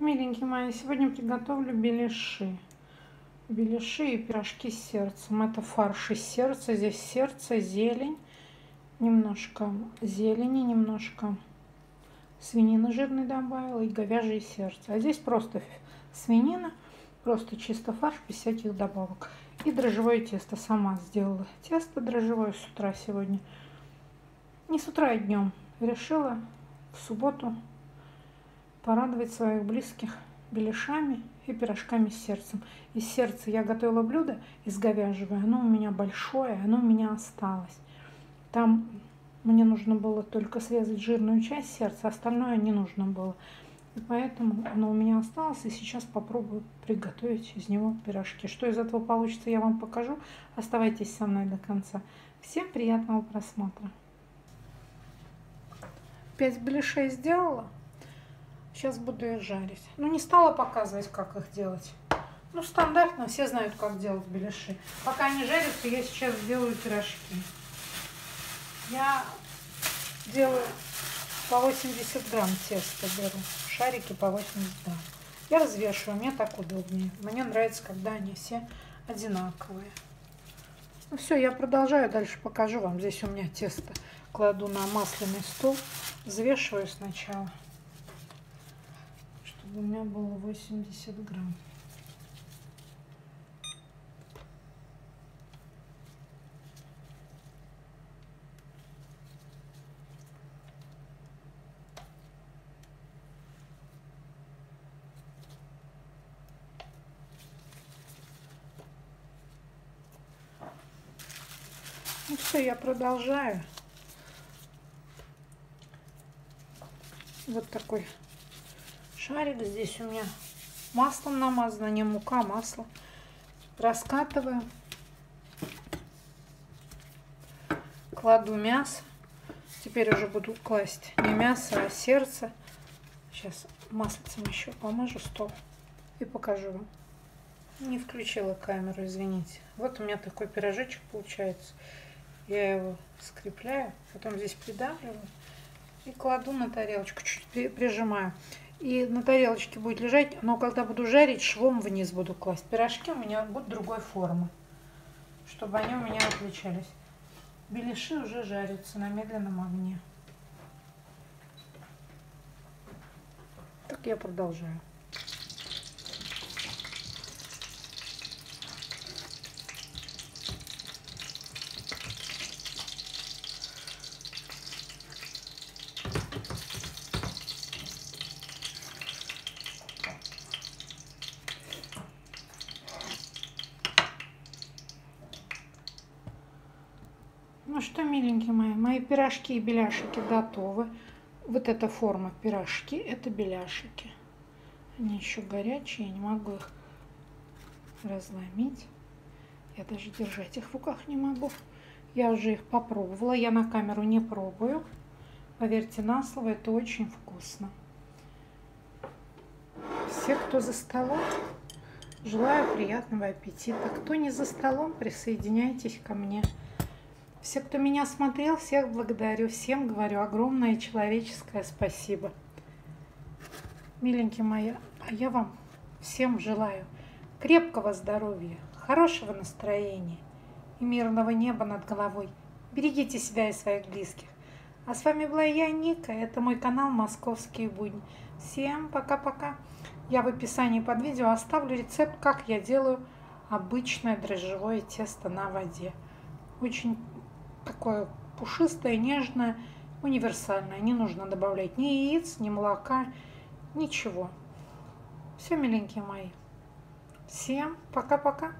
Миленькие мои, сегодня приготовлю беляши. Беляши и пирожки с сердцем. Это фарш из сердца. Здесь сердце, зелень, немножко зелени, немножко свинины жирной добавила и говяжье сердце. А здесь просто свинина, просто чисто фарш без всяких добавок. И дрожжевое тесто сама сделала. Тесто дрожжевое с утра сегодня. Не с утра, а днем. Решила в субботу порадовать своих близких беляшами и пирожками с сердцем. Из сердца я готовила блюдо из говяжьего, оно у меня большое, оно у меня осталось. Там мне нужно было только срезать жирную часть сердца, остальное не нужно было. И поэтому оно у меня осталось, и сейчас попробую приготовить из него пирожки. Что из этого получится, я вам покажу. Оставайтесь со мной до конца. Всем приятного просмотра. Пять беляшей сделала. Сейчас буду их жарить. Ну, не стала показывать, как их делать. Ну, стандартно, все знают, как делать беляши. Пока они жарятся, я сейчас сделаю пирожки. Я делаю по 80 грамм теста беру. Шарики по 80 грамм. Я взвешиваю, мне так удобнее. Мне нравится, когда они все одинаковые. Ну все, я продолжаю, дальше покажу вам. Здесь у меня тесто кладу на масляный стол. Взвешиваю сначала у меня было 80 грамм. Ну все, я продолжаю. Вот такой шарик. Здесь у меня маслом намазано, не мука, а масло. Раскатываю. Кладу мясо. Теперь уже буду класть не мясо, а сердце. Сейчас маслицем еще помажу стол и покажу вам. Не включила камеру, извините. Вот у меня такой пирожечек получается. Я его скрепляю, потом здесь придавливаю и кладу на тарелочку, чуть прижимаю. И на тарелочке будет лежать, но когда буду жарить, швом вниз буду класть. Пирожки у меня будут другой формы, чтобы они у меня отличались. Беляши уже жарятся на медленном огне. Так я продолжаю. Ну что, миленькие мои, мои пирожки и беляшики готовы. Вот эта форма пирожки, это беляшики. Они еще горячие, я не могу их разломить. Я даже держать их в руках не могу. Я уже их попробовала, я на камеру не пробую. Поверьте на слово, это очень вкусно. Все, кто за столом, желаю приятного аппетита. Кто не за столом, присоединяйтесь ко мне. Все, кто меня смотрел, всех благодарю. Всем говорю огромное человеческое спасибо. Миленькие мои, а я вам всем желаю крепкого здоровья, хорошего настроения и мирного неба над головой. Берегите себя и своих близких. А с вами была я, Ника. Это мой канал «Московские будни». Всем пока-пока. Я в описании под видео оставлю рецепт, как я делаю обычное дрожжевое тесто на воде. Очень такое пушистое, нежное, универсальное. Не нужно добавлять ни яиц, ни молока, ничего. Все, миленькие мои. Всем пока-пока.